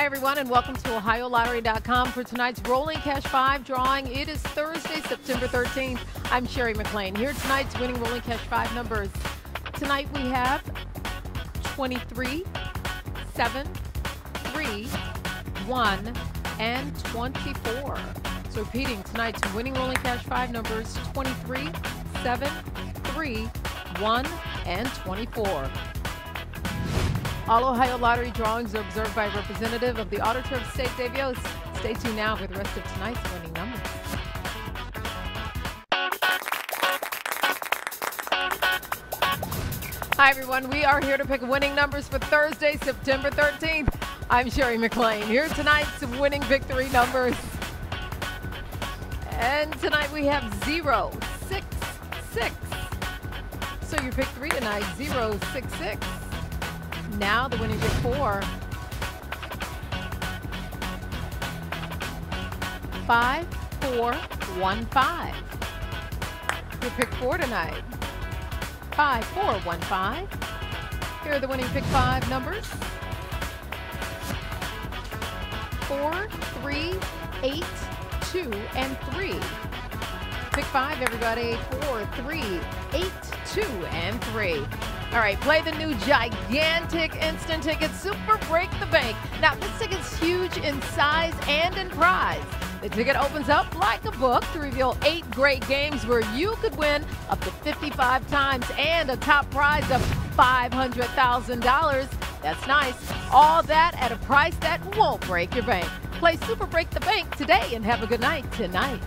Hi, everyone, and welcome to OhioLottery.com for tonight's Rolling Cash 5 drawing. It is Thursday, September 13th. I'm Sherry McLean. Here tonight's winning Rolling Cash 5 numbers. Tonight we have 23, 7, 3, 1, and 24. So repeating tonight's winning Rolling Cash 5 numbers 23, 7, 3, 1, and 24. All Ohio Lottery drawings are observed by a representative of the Auditor of State, Dave Yost. Stay tuned now for the rest of tonight's winning numbers. Hi, everyone. We are here to pick winning numbers for Thursday, September 13th. I'm Sherry McLean. Here tonight's winning pick three numbers. And tonight we have 0, 6, 6. So you pick three tonight, 0, 6, 6. Now the winning pick four. Five, four, one, five. Your pick four tonight. Five, four, one, five. Here are the winning pick five numbers. Four, three, eight, two, and three. Pick five, everybody. Four, three, eight, two, and three. All right, play the new gigantic instant ticket Super Break the Bank. Now, this ticket's huge in size and in prize. The ticket opens up like a book to reveal eight great games where you could win up to 55 times and a top prize of $500,000. That's nice. All that at a price that won't break your bank. Play Super Break the Bank today and have a good night tonight.